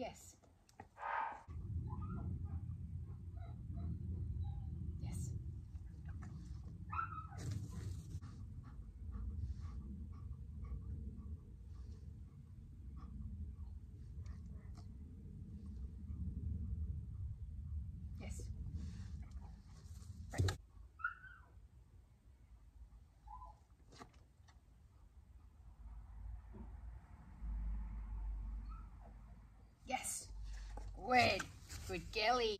Yes. Squid. Good girly.